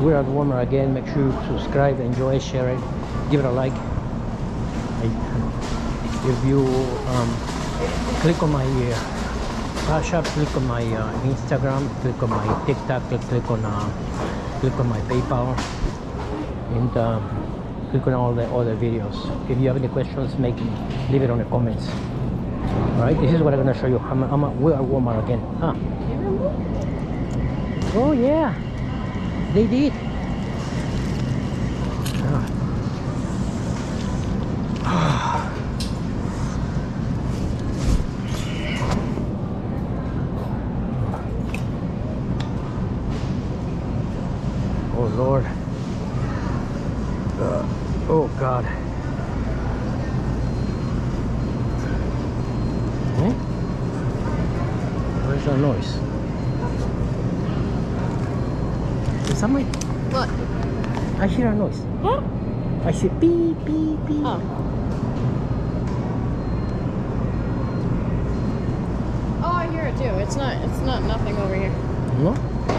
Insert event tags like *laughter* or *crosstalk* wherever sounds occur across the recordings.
we're at Walmart again. Make sure you subscribe, enjoy, share it, give it a like. If you um, click on my uh, Cash App, click on my uh, Instagram, click on my TikTok, click, click on uh, click on my PayPal, and uh, click on all the other videos. If you have any questions, make leave it on the comments. All right, this is what I'm gonna show you. I'm, I'm we're at Walmart again. Huh? Oh yeah, they did. Ah. Oh Lord. Uh, oh God. Hmm? Where's that noise? Is somebody? What? I hear a noise. Huh? I see beep beep beep. Oh. Oh, I hear it too. It's not. It's not nothing over here. No?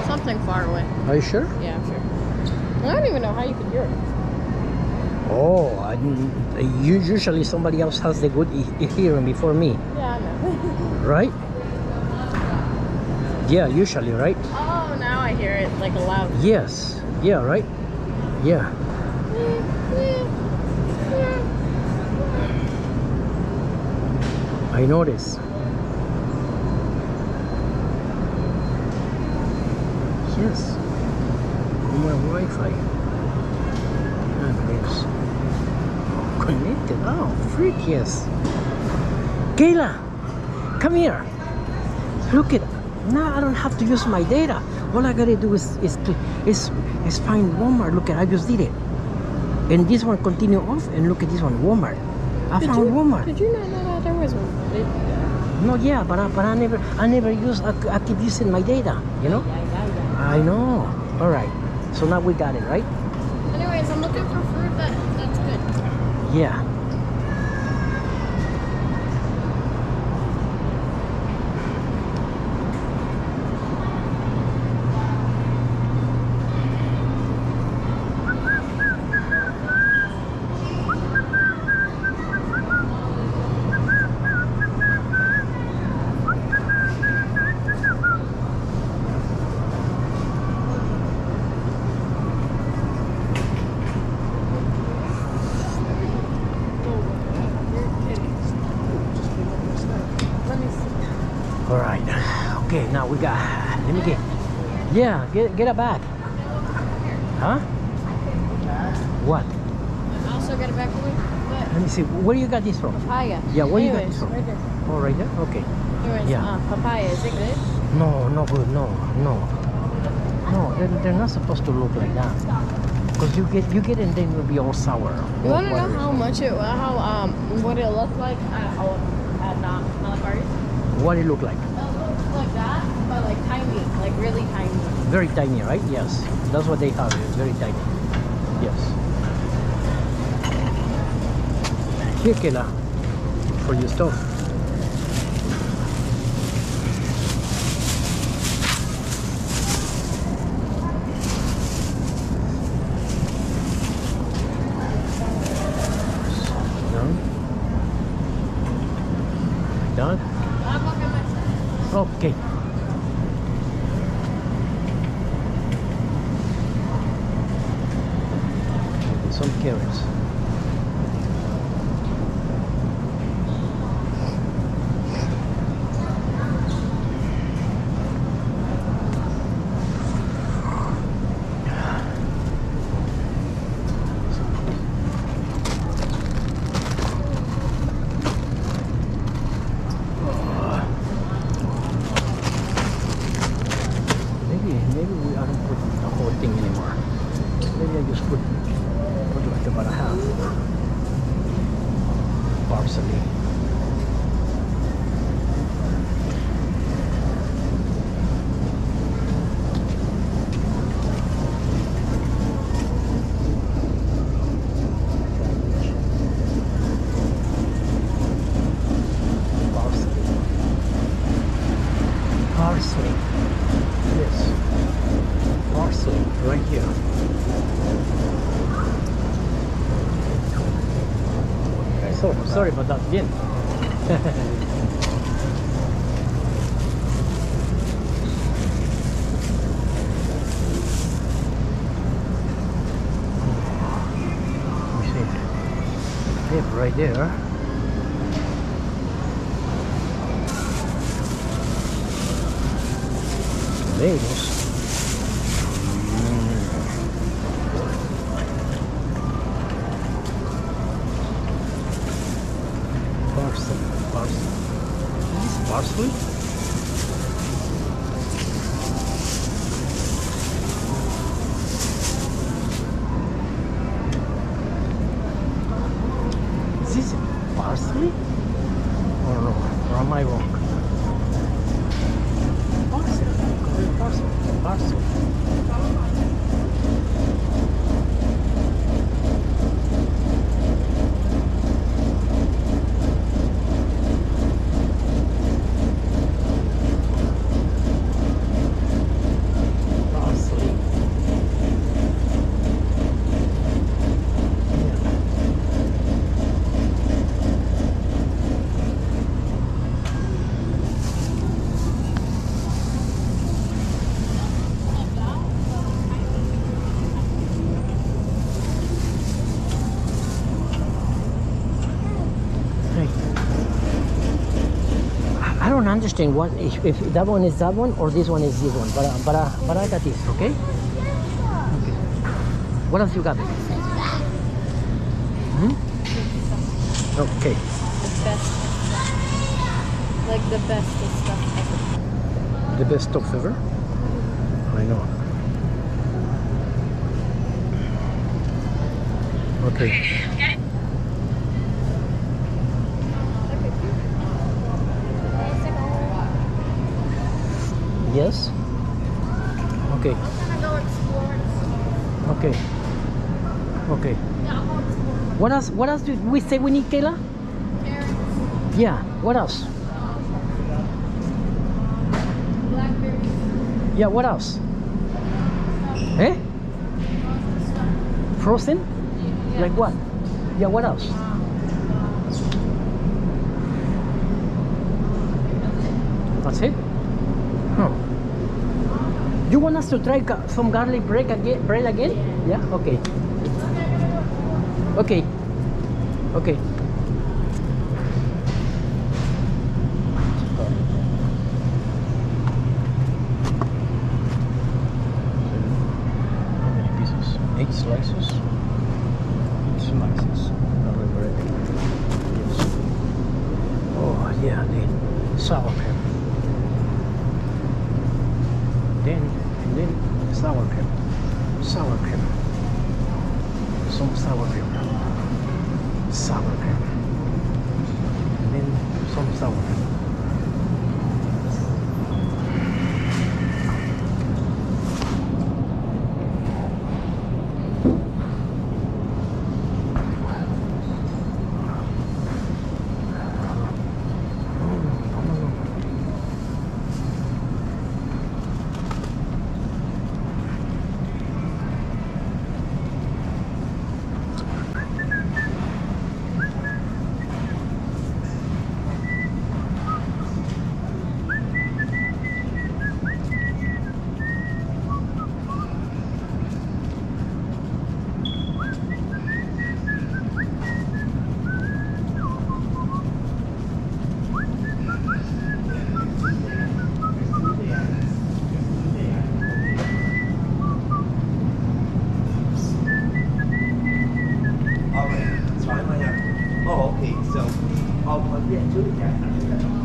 Something far away. Are you sure? Yeah, I'm sure. I don't even know how you could hear it. Oh, I, usually somebody else has the good e- hearing before me, Yeah, I know. *laughs* right? Yeah, usually, right? oh, now I hear it like a loud. Yes. Yeah, right? Yeah. I notice. Yes. My Wi-Fi. Ah, and yes. Connected. Oh, freak yes. Kayla, come here. Look it. Now I don't have to use my data. All I gotta do is is is is find Walmart. Look at I just did it. And this one continue off and look at this one Walmart. I Did found you, Walmart. Did you not know that there was one? No, yeah, but I, but I never I never use I, I keep using my data. You know. yeah, yeah, yeah. I know. All right. So now we got it right. Anyways, I'm looking for fruit that that's good. Yeah. Let me see. All right. Okay. Now we got. Let me get. Yeah. Get get a bag. Huh? What? I also got a back away. But Let me see. Where you got this from? papaya. Yeah, where you got this from? Right there. Oh, right there. Okay. Anyways, Yeah. uh, papaya. Is it good? No, no good. No, no, no. They're, they're not supposed to look like that. Cause you get you get and then it'll be all sour. You want to know how much it, how um, what it looked like at at um, Malabaris? What it look like? It looks like that, but like tiny, like really tiny. Very tiny, right? Yes. That's what they have. It's very tiny. Yes. Here, Kayla, for your stuff. Done. Done. I'm looking at my Okay. Some carrots. Maybe maybe we I don't put the whole thing anymore. Maybe I just put put like about a half. Parsley. Parsley. Parsley. Yes. parcel right here. So sorry about that again. We *laughs* see. Yep, right there. Tomatoes. Parsley. Parsley. Is this parsley? Is this parsley? Or no? Or am I wrong? Parsley. Parsley. Parsley. Parsley. Yeah. Hey. I- don't understand what if, if that one is that one or this one is this one, but uh, but uh, but I got this, okay? Okay. What else you got? Hmm? Okay. The best. Like the best stuff ever. The best stuff ever. I know. Okay. *laughs* Yes. Okay. Okay. Okay. What else? What else did we say we need, Kayla? Carrots. Yeah. What else? Blackberries. Yeah. What else? Eh? Frozen? Like what? Yeah. What else? That's it. Oh. You want us to try some garlic bread again? Bread again? Yeah. Okay. Okay. Okay. Some sour cream. Sour cream. And then some sour. chúng ta có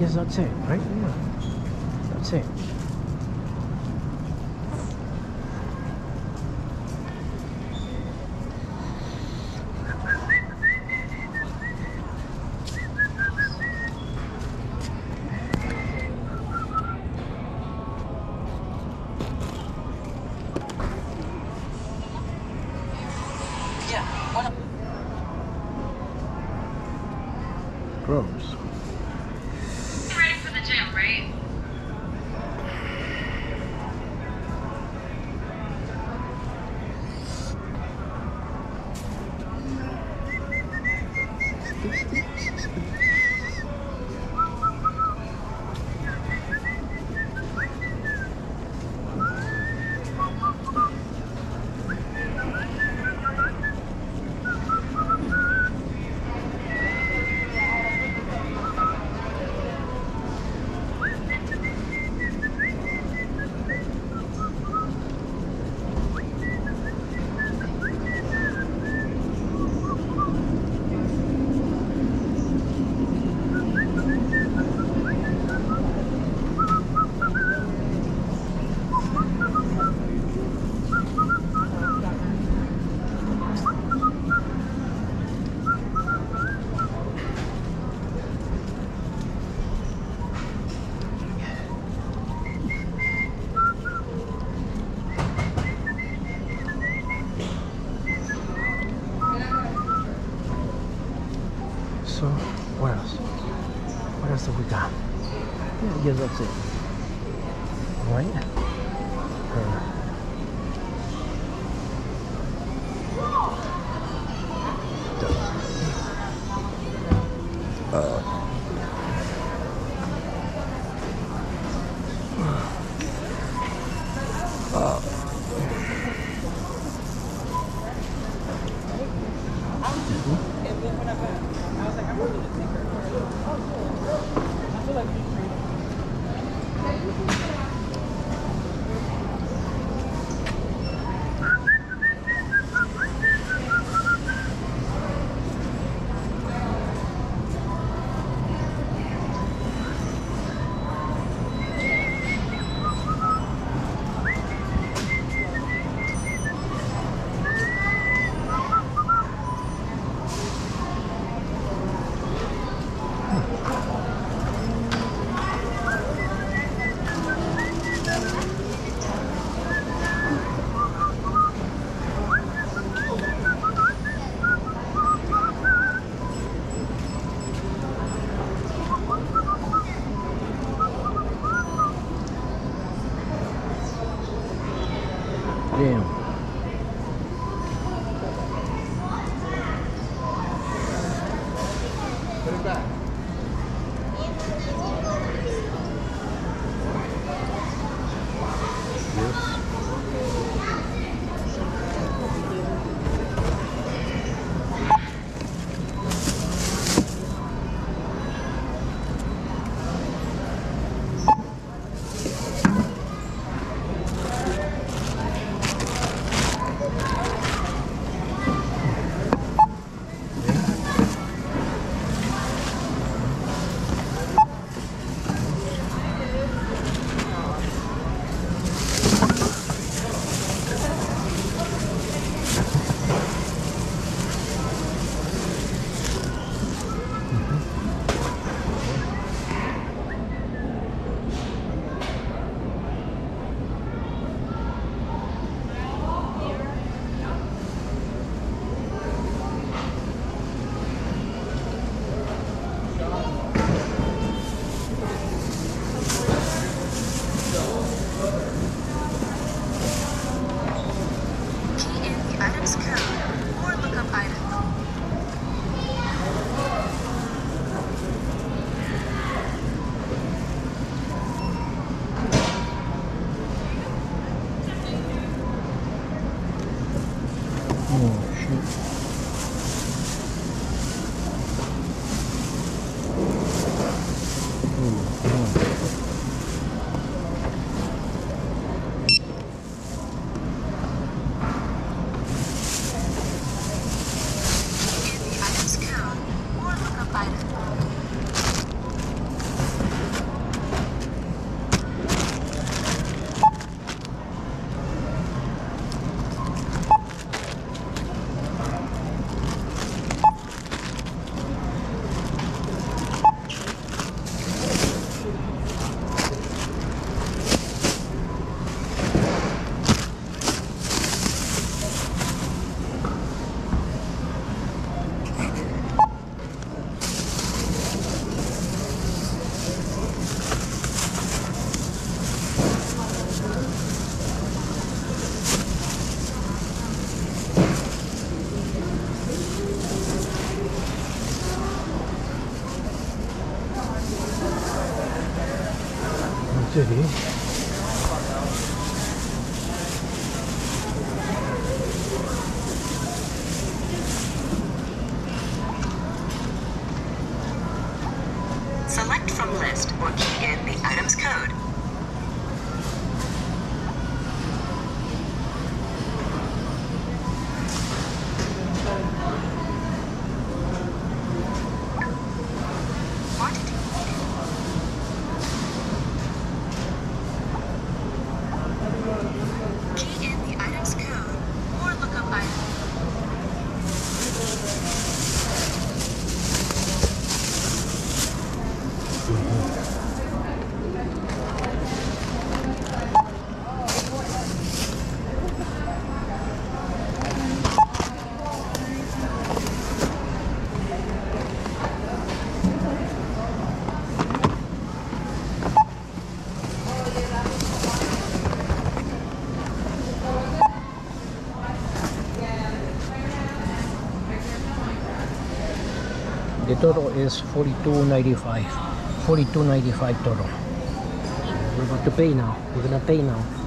guess that's it, right? Yeah. That's it. Gross. ready for the gym, right? So, what else? What else have we got? Yeah, I guess that's it. Right? Uh, items code or lookup item. Is 42.95. 42.95 total. We're about to pay now. We're gonna pay now.